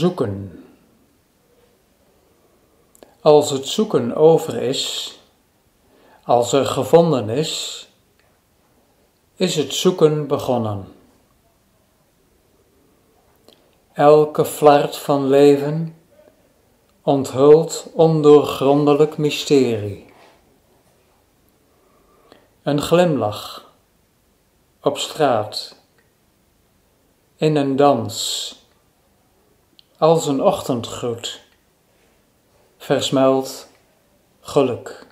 Zoeken. Als het zoeken over is, als er gevonden is, is het zoeken begonnen. Elke flart van leven onthult ondoorgrondelijk mysterie. Een glimlach op straat, in een dans als een ochtendgroet, versmelt geluk.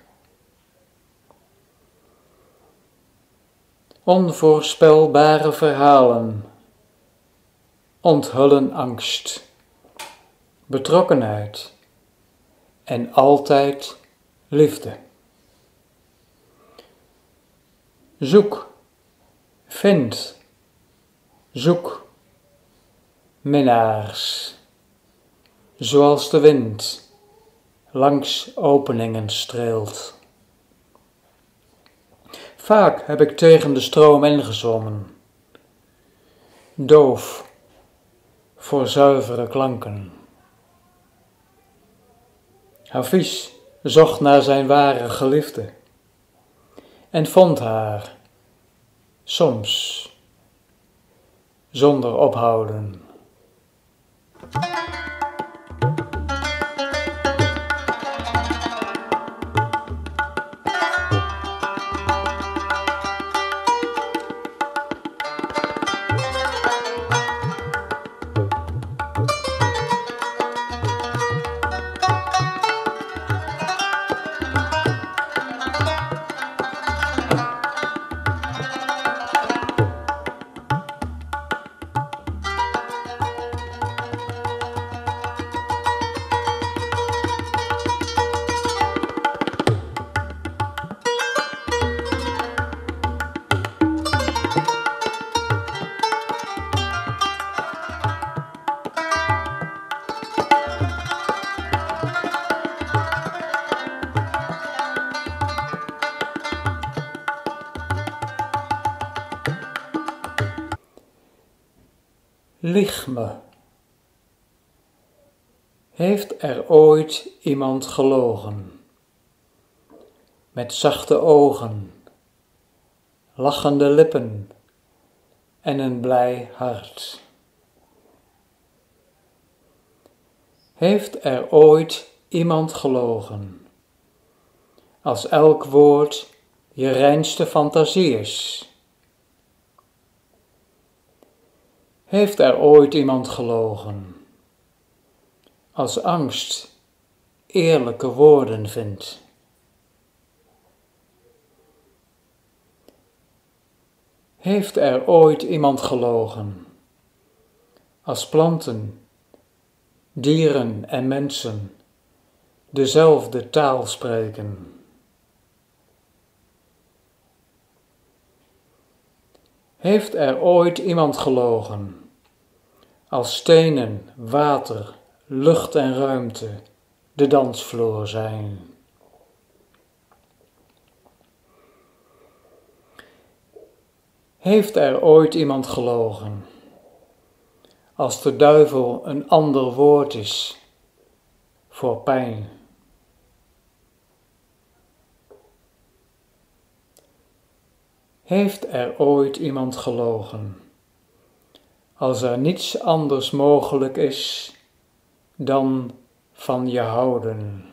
Onvoorspelbare verhalen onthullen angst, betrokkenheid en altijd liefde. Zoek, vind, zoek, minnaars zoals de wind langs openingen streelt. Vaak heb ik tegen de stroom ingezwommen, doof voor zuivere klanken. Hafiz zocht naar zijn ware geliefde en vond haar, soms zonder ophouden. Lieg me. Heeft er ooit iemand gelogen? Met zachte ogen, lachende lippen en een blij hart. Heeft er ooit iemand gelogen? Als elk woord je reinste fantasie is Heeft er ooit iemand gelogen? Als angst eerlijke woorden vindt. Heeft er ooit iemand gelogen? Als planten, dieren en mensen dezelfde taal spreken. Heeft er ooit iemand gelogen? Als stenen, water, lucht en ruimte de dansvloer zijn. Heeft er ooit iemand gelogen? Als de duivel een ander woord is voor pijn. Heeft er ooit iemand gelogen? Als er niets anders mogelijk is dan van je houden.